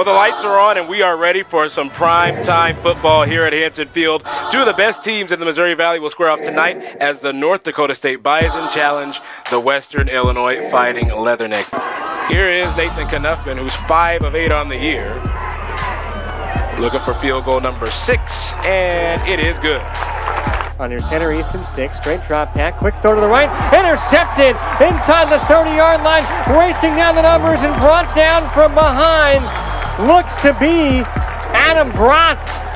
Well, the lights are on, and we are ready for some prime time football here at Hanson Field. Two of the best teams in the Missouri Valley will square off tonight as the North Dakota State Bison challenge the Western Illinois Fighting Leathernecks. Here is Nathan Knuffman, who's five of eight on the year. Looking for field goal number six, and it is good. On your center Easton Stick, straight drop back, quick throw to the right, intercepted inside the 30 yard line, racing down the numbers and brought down from behind looks to be Adam Brandt.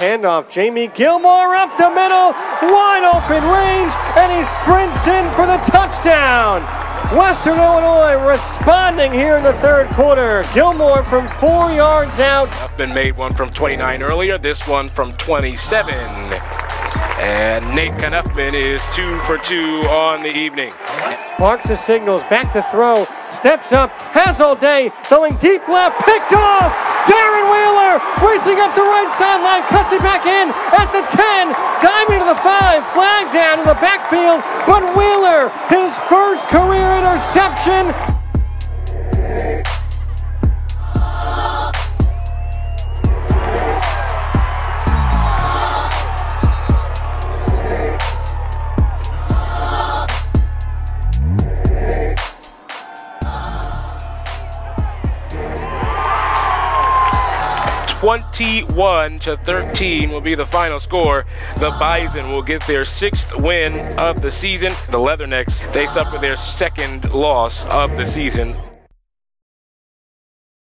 Handoff, Jamie Gilmore up the middle, wide open range, and he sprints in for the touchdown. Western Illinois responding here in the third quarter. Gilmore from four yards out. I've Been made one from 29 earlier, this one from 27. And Nate Knuffman is two for two on the evening. Marks the signals, back to throw, steps up, has all day, throwing deep left, picked off. Darren Wheeler racing up the right sideline, cuts it back in at the 10, diving to the 5, flag down in the backfield, but Wheeler, his first career interception. 21 to 13 will be the final score. The Bison will get their sixth win of the season. The Leathernecks, they suffer their second loss of the season.